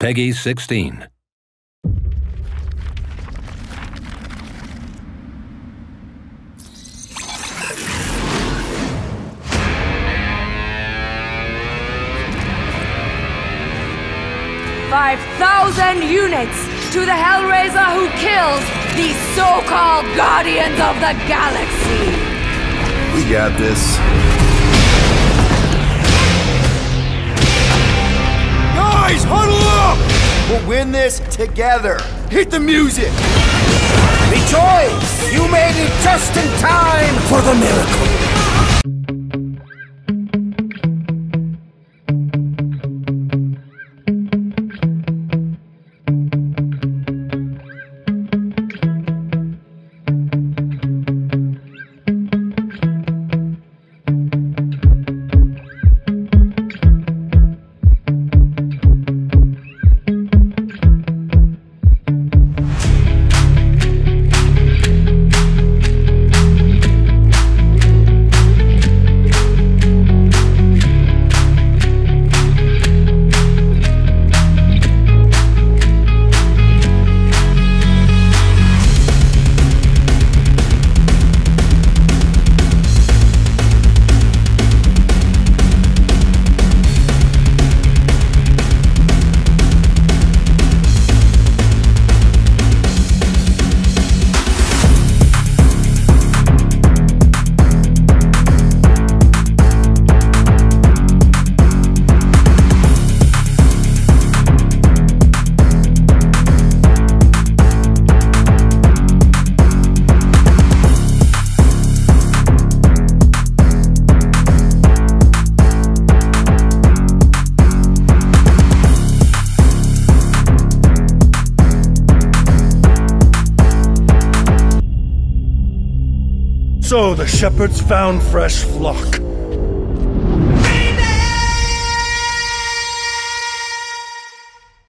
Peggy 16. Five thousand units to the Hellraiser who kills these so-called Guardians of the Galaxy! We got this. Guys, huddle up! We'll win this together. Hit the music! Rejoice! You made it just in time for the miracle! So the shepherds found fresh flock.